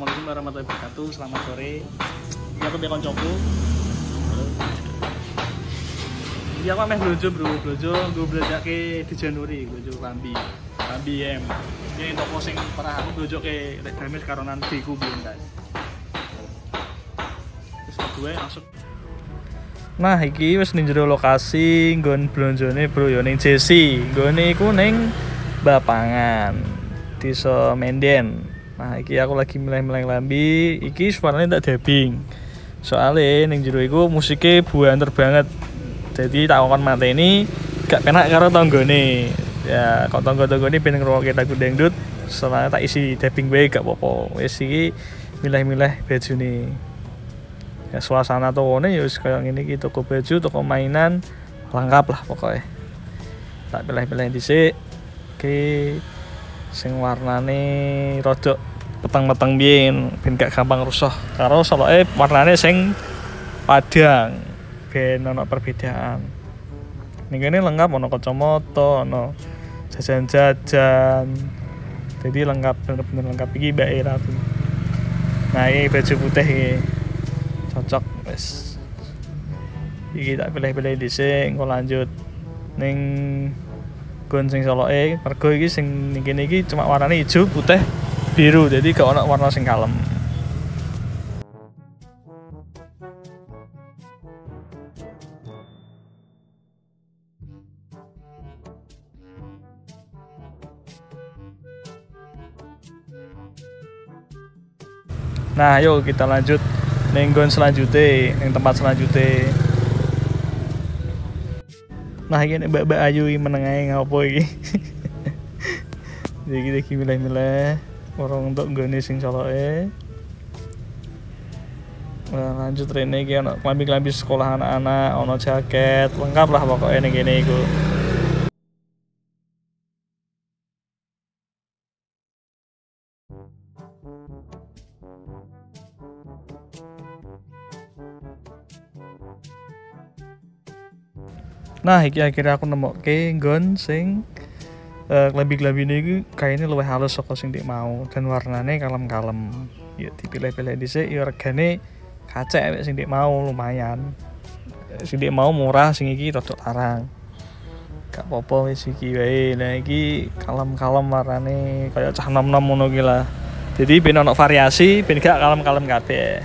warahmatullahi wabarakatuh. Selamat sore. Iki aku bekon koncoku. Iya aku meh blojo bro, blojo gue blojake di Januari, blojo Lambi. Lambi em. Ini toko sing pernah aku blojo ke Lek Damis karonan biku biyen guys. Terus kedua langsung Nah, iki wis ning lokasi nggon blonjone Bro yo ning Jesi. Nggone iku ning Bapangan. Desa Menden. Nah, iki aku lagi milih-milih lambi, iki suaranya tak dubbing. Soalnya ning jero iku musiknya buanter banget. Jadi tak kon ini gak penak karo tanggane. Ya, kok tangga-tanggane ben ngrungokke lagu dangdut, soalnya tak isi dubbing wae gak apa-apa. Wis iki milih-milih bajune ya suasana toko ini ya kayak gini gitu toko baju toko mainan lengkap lah pokoknya tak pilih-pilih dhisik oke sing warnane rodok peteng-peteng biyen ben gak gampang rusuh. Karo soloke warnane sing padang ben ono perbedaan. Ini kene lengkap ono kacamata ono jajan-jajan. Jadi lengkap bener-bener lengkap. Iki mbak Ratu nah ini baju putih ini cocok wes iki tak pilih-pilih dhisik engko lanjut. Ning gon sing soloke. Mergo iki sing kene iki cuma warnane ijo putih biru. Jadi gak ono warna sing kalem. Nah, yuk kita lanjut nenggon selanjutnya neng tempat selanjutnya nah ini mbak mbak Ayu ini menengahi ngapo ini? Jadi kita milih-milih orang untuk gue sing soloke nah, lanjut rene iki ono klambi-klambi sekolah anak-anak ono jaket lengkap lah pokoknya ning kene iku Nah, iki akhirnya aku nemu ke gon sing uh, klambi-klambi ini kayaknya lebih halus saka sing dik mau dan warnanya kalem-kalem. Ya dipilih-pilih dhisik ya regane kacek sing dik mau lumayan. Sing dik mau murah sing iki rada larang. Gak apa-apa wis iki wae. Nah iki kalem-kalem warnane kaya cah nom-nom ngono ki lah. Jadi ben ono variasi, ben gak kalem-kalem kabeh.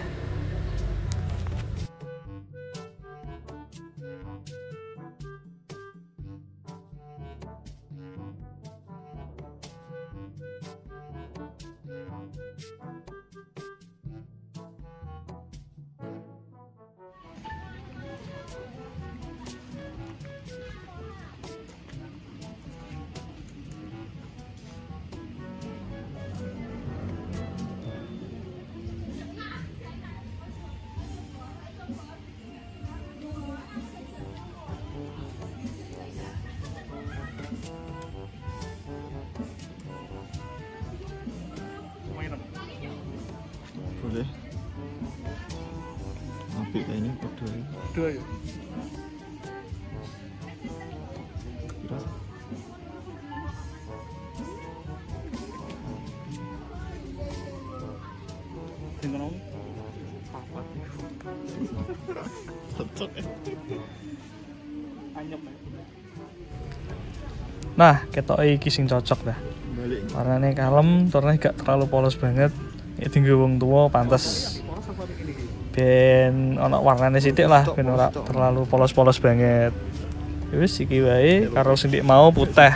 Apik kayaknya podo Dua ya. kira Sing kono papat. cocok ya Anyep. Nah, ketok iki sing cocok dah. Warnane kalem, turune gak terlalu polos banget. Ya tinggal wong tua pantes ben ono warnane sithik lah ben ora terlalu polos-polos banget. Ya Wis iki wae karo sing dik mau putih.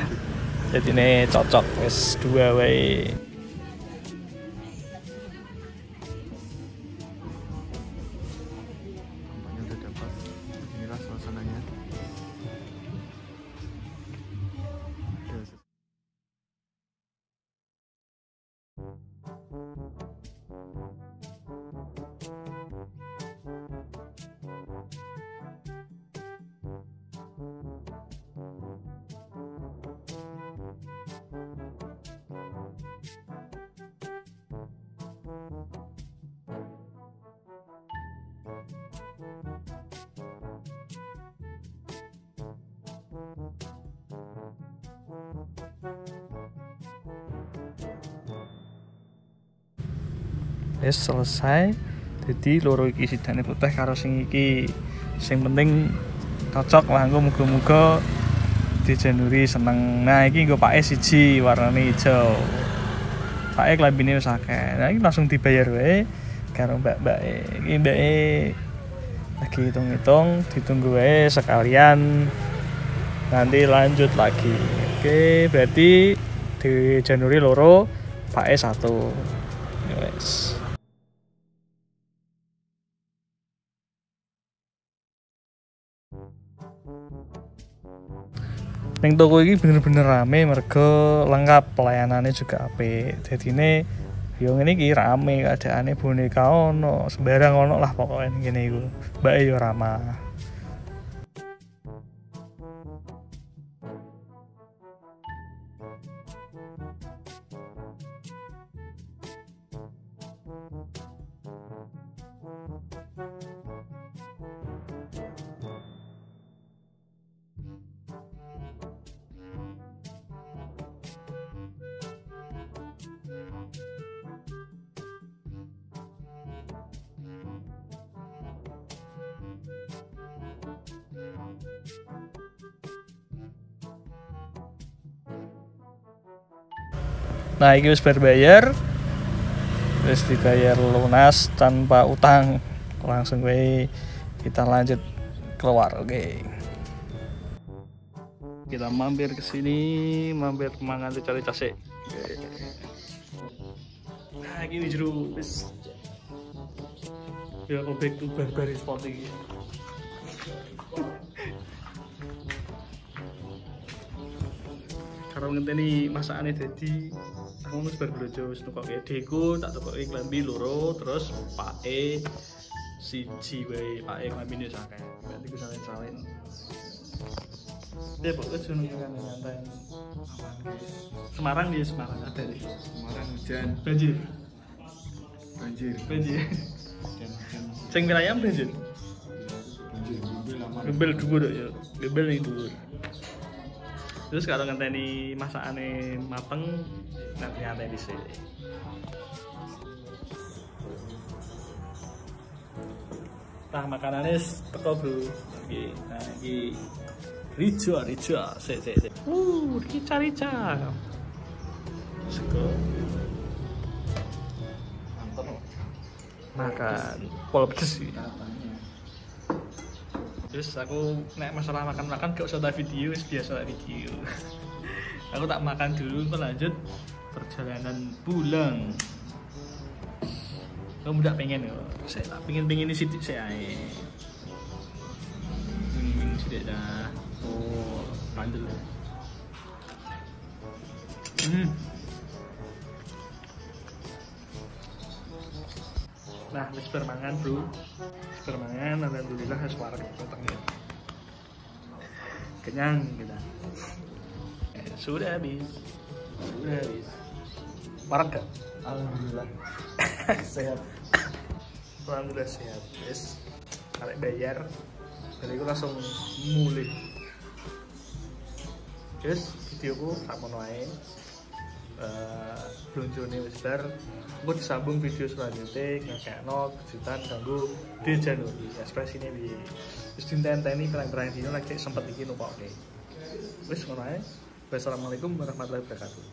Jadi ini cocok wis dua wae. inilah suasananya wis selesai. Jadi loro iki sidane putih karo sing iki. Sing penting cocok lah engko muga-muga di Januari seneng. Nah iki nggo pake siji warnane hijau. Pake klambine wis akeh. Nah iki langsung dibayar wae karo mbak-mbak iki mbak lagi hitung-hitung ditunggu wae sekalian. Nanti lanjut lagi. Oke berarti di Januari loro pake satu. Yes. Ning toko ini bener-bener rame mergo lengkap pelayanannya juga apik. Jadi ini yo ngene iki rame keadaane boneka ono, sembarang ono lah pokoknya ngene iku. Mbak yo ramah. Nah, ini wis berbayar. Wis dibayar lunas tanpa utang. Langsung gue kita lanjut keluar. Oke. Kita mampir ke sini, mampir mangan cari case. Nah, ini jeru wis. Ya, go back to barbary spot iki. karo ngenteni masakane dadi aku wis bar blojo wis tukoke deku tak tukoke klambi loro terus pake siji wae pake klambine akeh berarti ku salin-salin Ya, pokoknya jeneng kan nyantai. Semarang dia Semarang ada deh. Kemarin hujan, Banjir, banjir, banjir. Sing wirayam banjir. Gembel dhuwur ya. Gembel ning dhuwur. Terus kalau ngenteni masakane mateng nanti ngenteni dhisik. Nah, makanannya teko, Bro. Iki, nah iki rica, rica, sik sik sik. Uh, rica rica. Sego makan pol pedes. Terus aku nek masalah makan-makan gak usah tak video, wis biasa video. aku tak makan dulu, terus lanjut perjalanan pulang. Kamu udah pengen ya? Saya tak pengen pengen ini sidik saya. Pengen sidik dah. Oh, bandel. Hmm. Nah, wis bermangan, Bro. Wis bermangan, alhamdulillah wis wareg matengnya. Kenyang kita. Eh, sudah habis. Sudah habis. Wareg gak? Alhamdulillah. Sehat. Alhamdulillah sehat. Wis arek bayar. Dari itu langsung mulih. Terus videoku tak mau wae. Eh, belunjone wis bar. Engko disambung video selanjutnya ngekekno kejutan kanggo di Januari. Ini di wis dintenteni terang-terang dino lagi sempet iki numpak oke. Wis ngono ae. Wassalamualaikum warahmatullahi wabarakatuh.